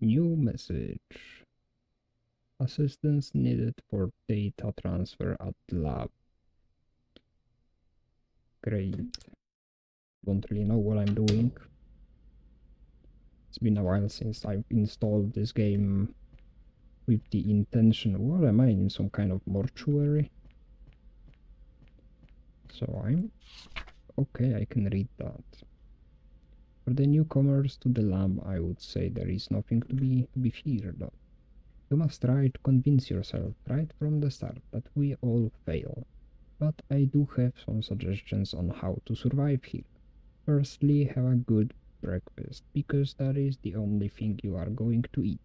New message. Assistance needed for data transfer at lab. Great. Don't really know what I'm doing. It's been a while since I've installed this game with the intention. What am I in some kind of mortuary? So I'm okay, I can read that. For the newcomers to the lab, I would say there is nothing to be to be feared of. You must try to convince yourself right from the start that we all fail. But I do have some suggestions on how to survive here. Firstly, have a good breakfast, because that is the only thing you are going to eat.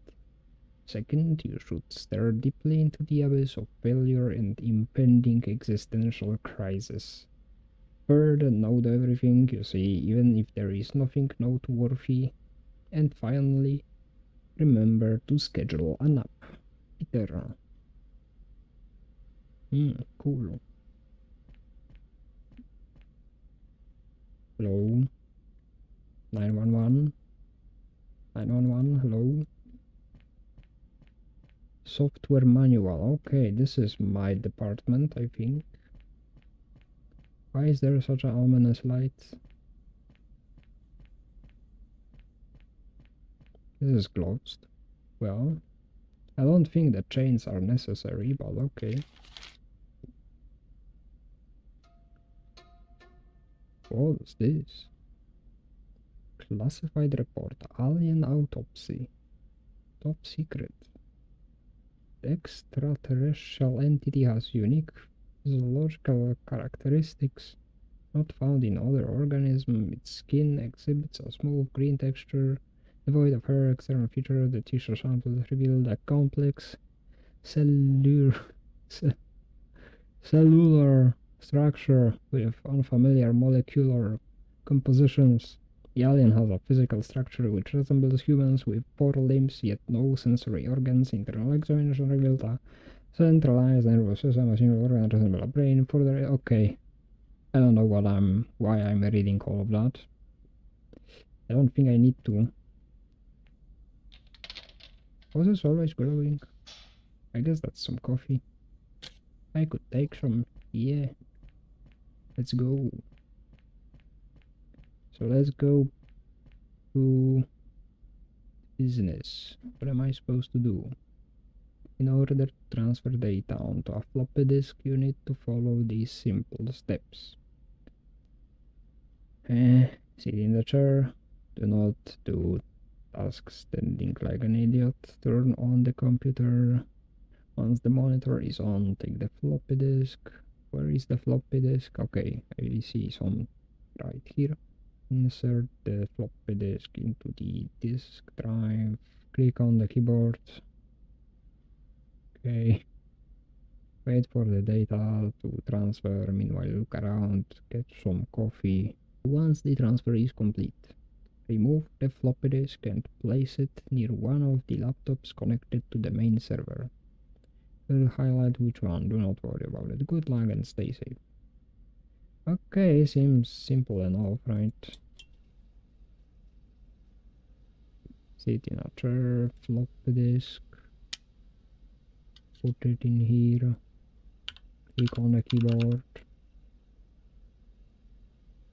Second, you should stare deeply into the abyss of failure and impending existential crisis. Third, note everything you see, even if there is nothing noteworthy. And finally, remember to schedule a nap. Peter. Hmm, cool. Hello? 911? 911, hello? Software manual, okay, this is my department, I think. Why is there such an ominous light? This is closed. Well, I don't think the chains are necessary, but okay. What is this? Classified report, alien autopsy. Top secret. Extraterrestrial entity has unique physiological characteristics not found in other organisms. Its skin exhibits a smooth green texture, devoid of hair external features. The tissue samples reveal a complex cellular, cellular structure with unfamiliar molecular compositions. The alien has a physical structure which resembles humans with four limbs yet no sensory organs. Internal examination revealed a centralized nervous system, a single organ resembles a brain. Further, okay. I don't know what I'm, why I'm reading all of that. I don't think I need to. Was this always glowing? I guess that's some coffee. I could take some, yeah. Let's go. So let's go to business. What am I supposed to do? In order to transfer data onto a floppy disk, you need to follow these simple steps. Eh, sit in the chair. Do not do tasks standing like an idiot. Turn on the computer. Once the monitor is on, take the floppy disk. Where is the floppy disk? Okay, I see some right here. Insert the floppy disk into the disk drive. Click on the keyboard. Okay. Wait for the data to transfer. Meanwhile, look around, get some coffee. Once the transfer is complete, remove the floppy disk and place it near one of the laptops connected to the main server. We'll highlight which one, do not worry about it. Good luck and stay safe. Okay, seems simple enough, right? Sit in a chair, floppy disk, put it in here, click on the keyboard.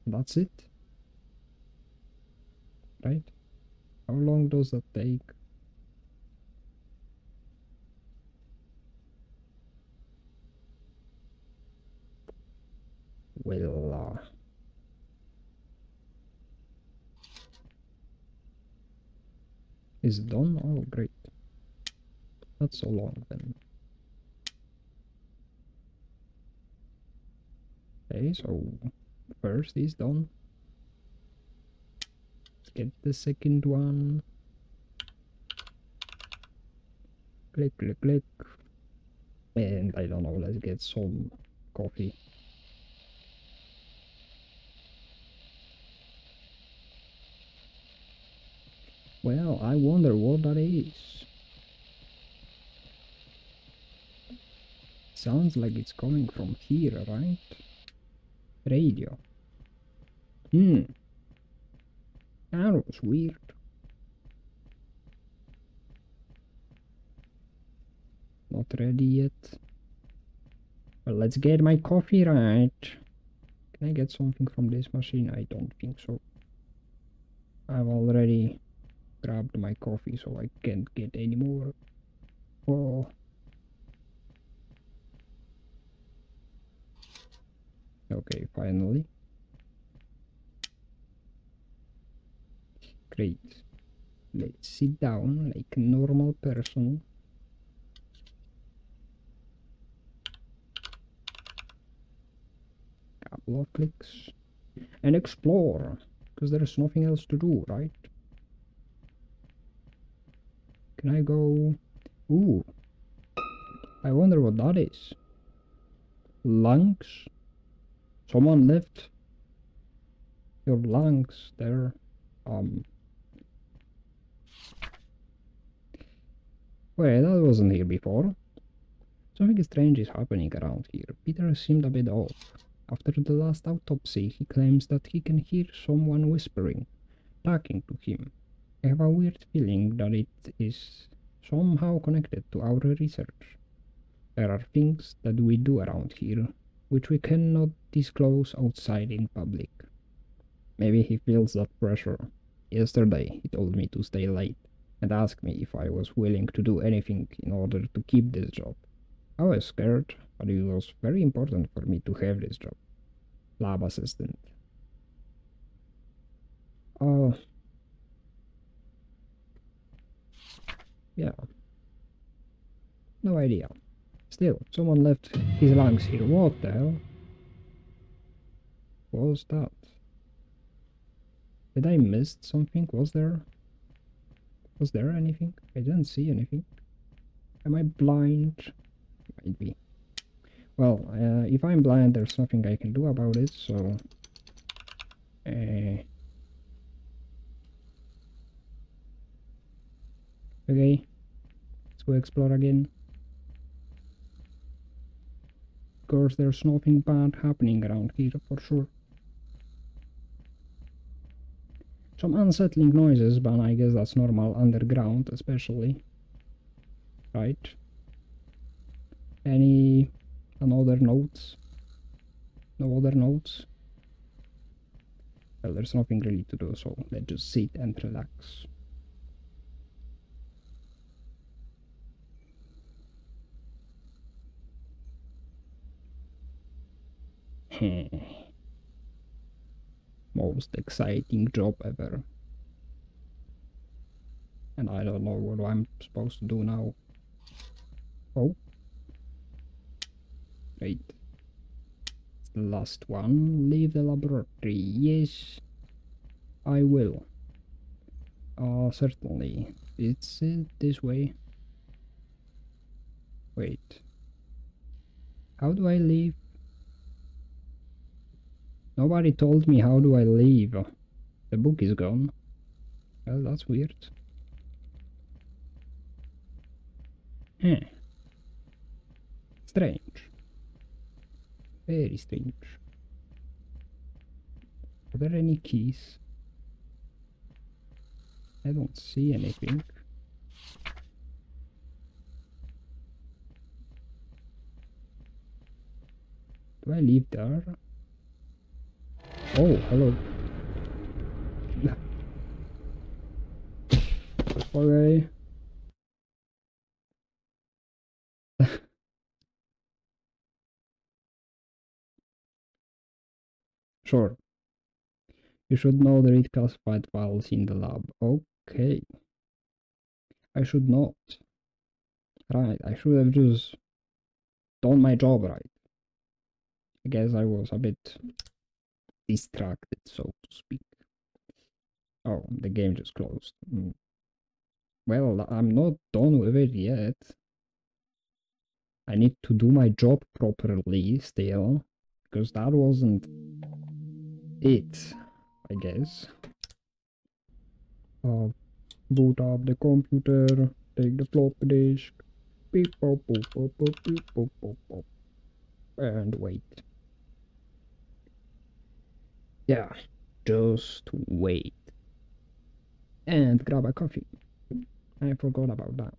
That's it. Right? How long does that take? Well, uh, is it done? Oh, great. Not so long then. Okay, so first is done. Let's get the second one. Click, click, click. And I don't know, let's get some coffee. Well, I wonder what that is. Sounds like it's coming from here, right? radio. Hmm. That was weird. Not ready yet. Well, let's get my coffee right. Can I get something from this machine? I don't think so. I've already grabbed my coffee, so I can't get any more. Oh. Okay, finally. Great. Let's sit down like a normal person. Couple of clicks. And explore. Because there's nothing else to do, right? Can I go... Ooh. I wonder what that is. Lungs? Someone left your lungs there. Um... Wait, that wasn't here before. Something strange is happening around here. Peter seemed a bit off. After the last autopsy, he claims that he can hear someone whispering, talking to him. I have a weird feeling that it is somehow connected to our research. There are things that we do around here which we cannot disclose outside in public. Maybe he feels that pressure. Yesterday, he told me to stay late and asked me if I was willing to do anything in order to keep this job. I was scared, but it was very important for me to have this job. Lab assistant. Oh. Uh, yeah. No idea. Still, someone left his lungs here. What the hell? What was that? Did I miss something? Was there? Was there anything? I didn't see anything. Am I blind? Might be. Well, uh, if I'm blind, there's nothing I can do about it, so... Uh, okay, let's go explore again. Course, there's nothing bad happening around here, for sure. Some unsettling noises, but I guess that's normal underground, especially. Right? Any another notes? No other notes? Well, there's nothing really to do, so let's just sit and relax. Most exciting job ever. And I don't know what I'm supposed to do now. Oh. Wait. It's the last one. Leave the laboratory. Yes, I will. Uh, certainly. It's uh, this way. Wait. How do I leave? Nobody told me how do I leave. The book is gone. Well, that's weird. Hmm. Strange. Very strange. Are there any keys? I don't see anything. Do I leave there? Oh, hello. okay. Sure. You should know the read classified files in the lab. Okay. I should not. Right, I should have just done my job right. I guess I was a bit distracted, so to speak. Oh, the game just closed. Mm. Well, I'm not done with it yet. I need to do my job properly still, because that wasn't it, I guess. Uh, boot up the computer, take the floppy disk, beep, pop, pop, pop, beep, pop, pop, pop, and wait. Yeah, just wait. And grab a coffee. I forgot about that.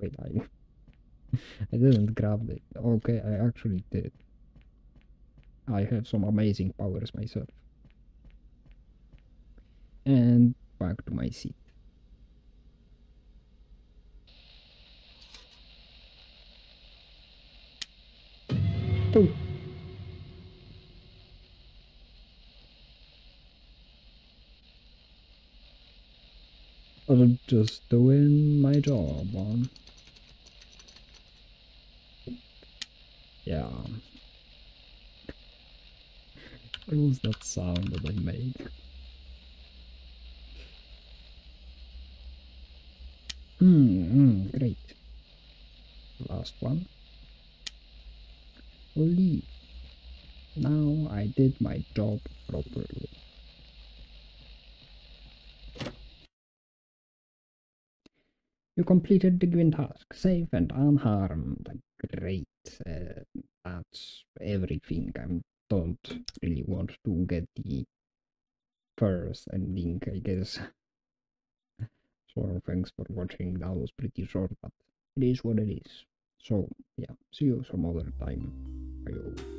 Wait, I, I didn't grab it. Okay, I actually did. I have some amazing powers myself. And back to my seat. I'm just doing my job on. Yeah. What was that sound that I made? Hmm, mm, great. Last one. Leave. Now I did my job properly. You completed the Gwyn task, safe and unharmed. Great. Uh, that's everything. I don't really want to get the first ending, I guess. So thanks for watching. That was pretty short, but it is what it is. So yeah, see you some other time. Bye.